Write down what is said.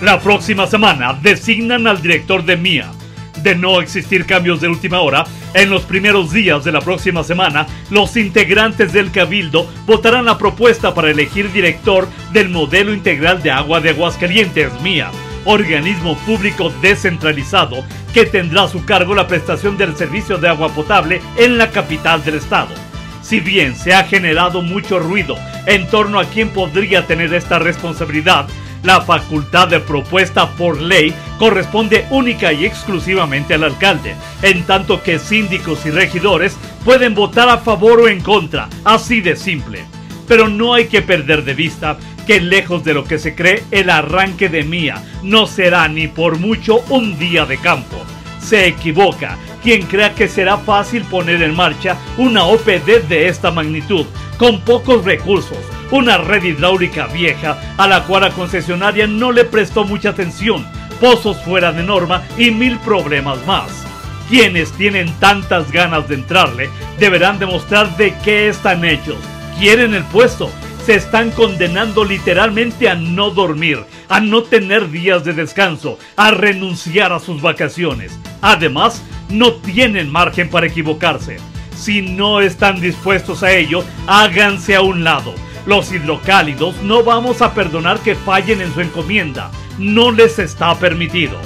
La próxima semana designan al director de MIA. De no existir cambios de última hora, en los primeros días de la próxima semana, los integrantes del Cabildo votarán la propuesta para elegir director del Modelo Integral de Agua de Aguascalientes, MIA, organismo público descentralizado que tendrá a su cargo la prestación del servicio de agua potable en la capital del estado. Si bien se ha generado mucho ruido en torno a quién podría tener esta responsabilidad, la facultad de propuesta por ley corresponde única y exclusivamente al alcalde, en tanto que síndicos y regidores pueden votar a favor o en contra, así de simple. Pero no hay que perder de vista que lejos de lo que se cree, el arranque de Mía no será ni por mucho un día de campo. Se equivoca quien crea que será fácil poner en marcha una OPD de esta magnitud, con pocos recursos, una red hidráulica vieja a la cual la concesionaria no le prestó mucha atención, pozos fuera de norma y mil problemas más. Quienes tienen tantas ganas de entrarle deberán demostrar de qué están hechos. Quieren el puesto, se están condenando literalmente a no dormir, a no tener días de descanso, a renunciar a sus vacaciones. Además, no tienen margen para equivocarse. Si no están dispuestos a ello, háganse a un lado. Los hidrocálidos no vamos a perdonar que fallen en su encomienda. No les está permitido.